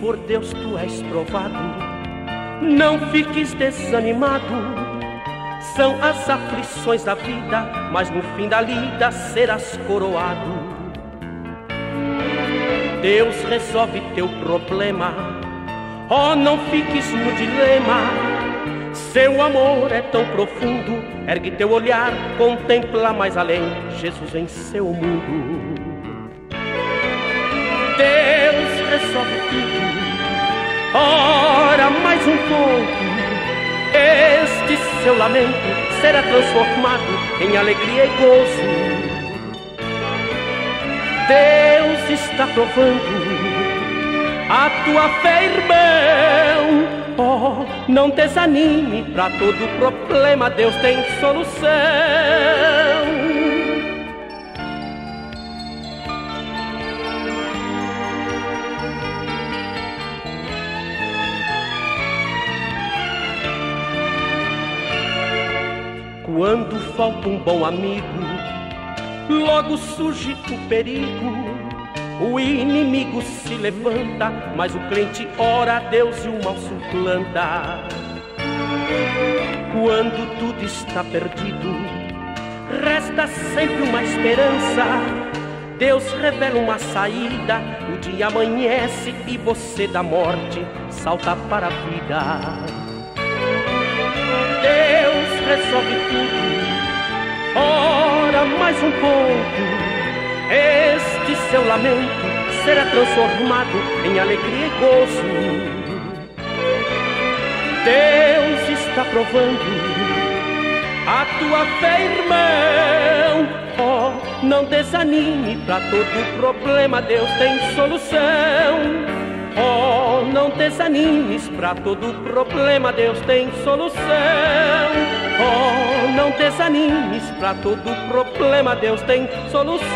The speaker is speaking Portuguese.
por Deus tu és provado. Não fiques desanimado. São as aflições da vida, mas no fim da lida serás coroado. Deus resolve teu problema. Oh, não fiques no dilema. Seu amor é tão profundo. Ergue teu olhar, contempla mais além. Jesus em seu mundo. Ora, mais um pouco. Este seu lamento será transformado em alegria e gozo. Deus está provando a tua fé, irmão. Oh, não desanime, para todo problema Deus tem solução. Quando falta um bom amigo, logo surge o perigo. O inimigo se levanta, mas o crente ora a Deus e o mal suplanta. Quando tudo está perdido, resta sempre uma esperança. Deus revela uma saída, o dia amanhece e você da morte salta para a vida. Deus resolve tudo. Ora, mais um pouco. Este seu lamento será transformado em alegria e gozo. Deus está provando a tua fé, irmão. Oh, não desanime, para todo problema Deus tem solução. Oh, não desanimes, para todo problema Deus tem solução se animes, pra todo problema Deus tem solução.